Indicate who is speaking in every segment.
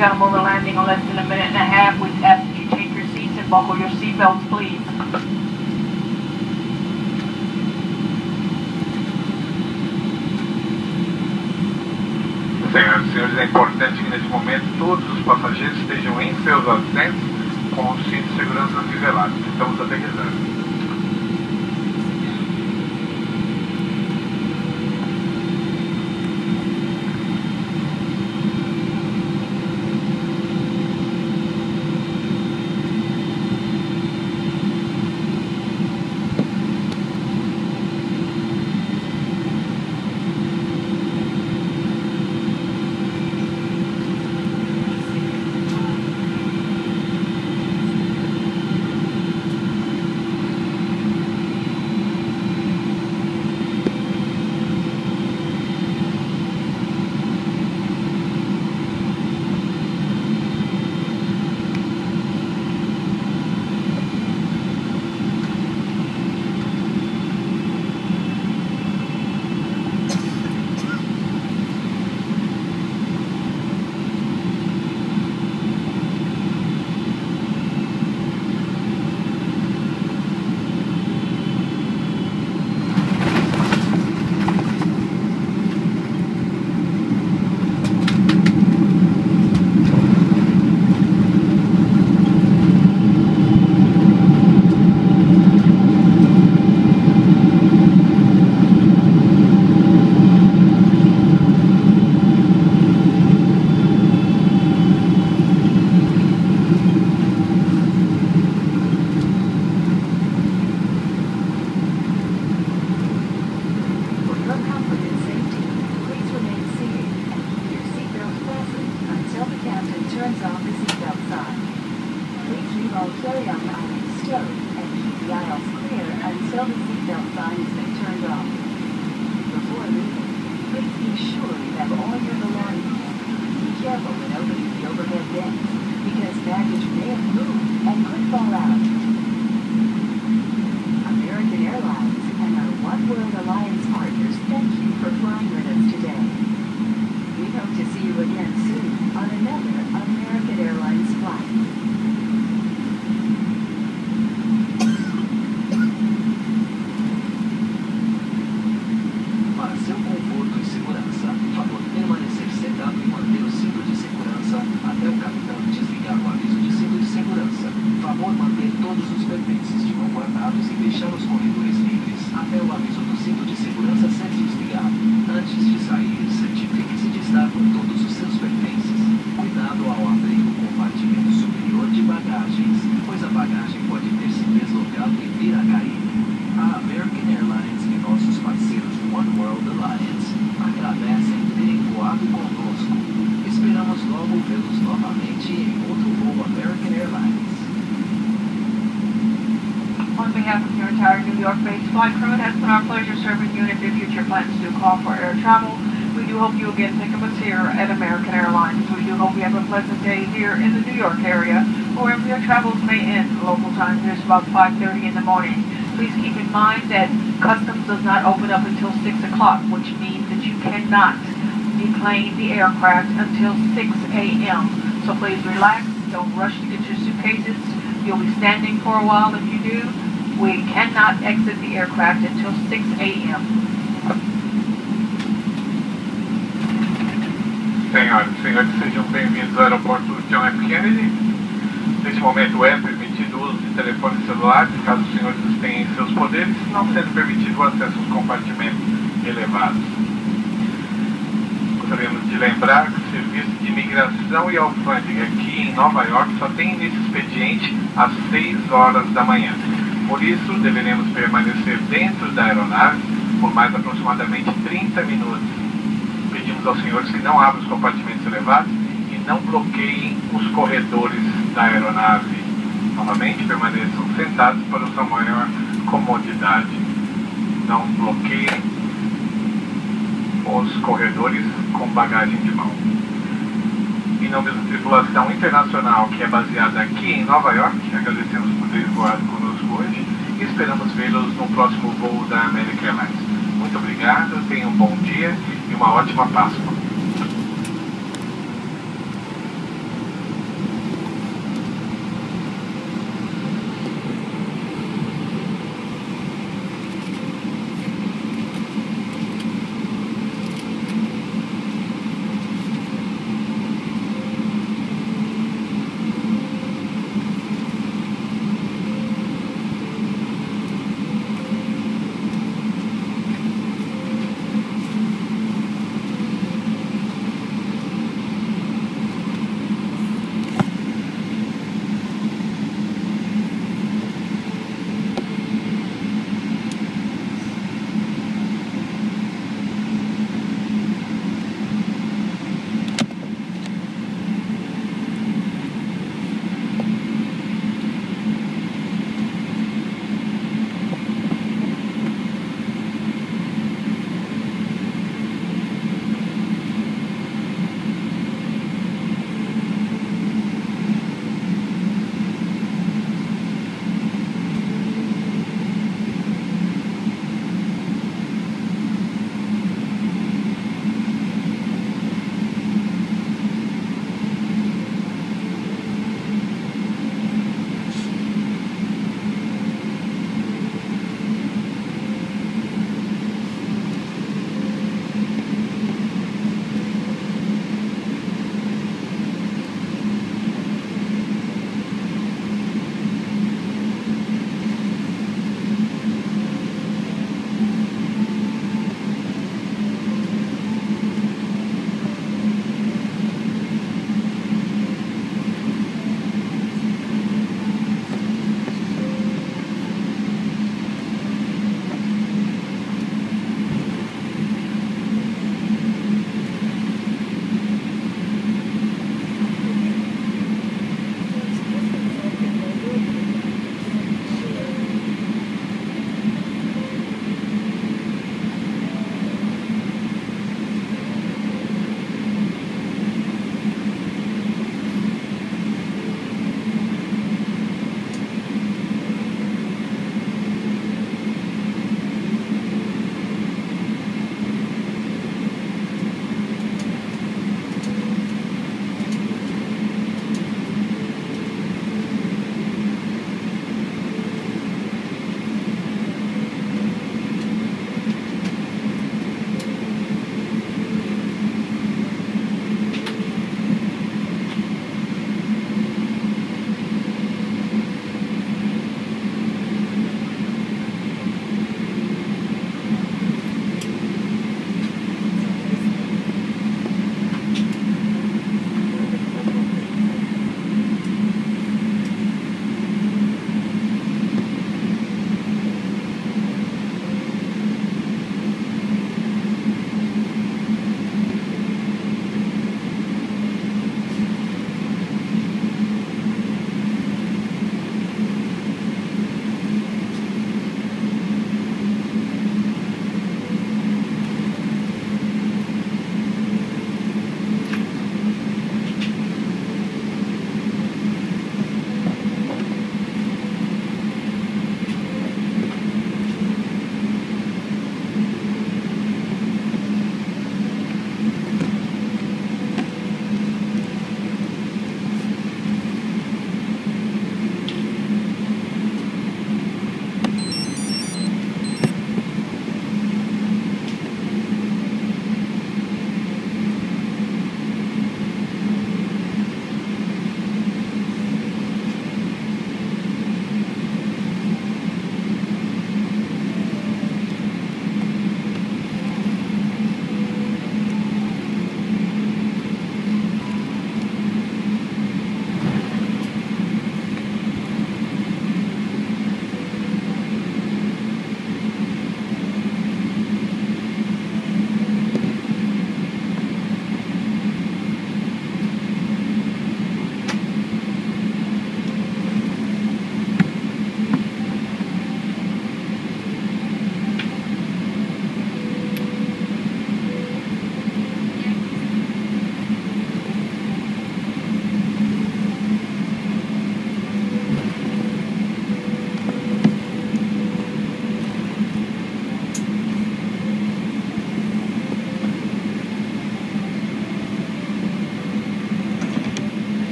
Speaker 1: landing in less than a minute and a half. We ask you take your seats and buckle your seatbelts, please.
Speaker 2: Senhoras e senhores, é importante que nesse momento todos os passageiros estejam em seus assentos com os cintos de segurança nivelados. Estamos aterrissando.
Speaker 3: Seatbelt sign has turned off. Before leaving, please be sure you have all your belongings. Be careful when opening the overhead bins because baggage may have moved and could fall out.
Speaker 1: York-based flight crew, it has been our pleasure serving you, and if your future plans do call for air travel, we do hope you again think of us here at American Airlines. We do hope you have a pleasant day here in the New York area, wherever your travels may end. Local time is about 5.30 in the morning. Please keep in mind that customs does not open up until 6 o'clock, which means that you cannot deplane the aircraft until 6 a.m. So please relax, don't rush to get your suitcases. You'll be standing for a while if you do. We cannot exit the aircraft until 6 a.m.
Speaker 2: Senhoras e senhores, sejam bem-vindos ao aeroporto John F. Kennedy. Neste momento é permitido o uso de telefones celulares, caso os senhores os tenham em seus poderes, não sendo permitido o acesso aos compartimentos elevados. Gostaríamos de lembrar que o Serviço de Imigração e Alfândega aqui em Nova York só tem início expediente às 6 horas da manhã. Por isso, deveremos permanecer dentro da aeronave por mais aproximadamente 30 minutos. Pedimos aos senhores que não abram os compartimentos elevados e não bloqueiem os corredores da aeronave. Novamente, permaneçam sentados para sua maior comodidade. Não bloqueiem os corredores com bagagem de mão. Em nome da tripulação internacional que é baseada aqui em Nova York, agradecemos por terem voado conosco esperamos vê-los no próximo voo da American Airlines. Muito obrigado, tenham um bom dia e uma ótima Páscoa.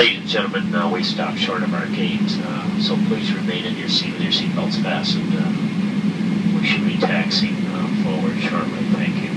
Speaker 2: Ladies and gentlemen, uh, we stop short of our games, uh, so please remain in your seat with your seatbelts fastened. Uh, we should be taxiing uh, forward shortly. Thank you.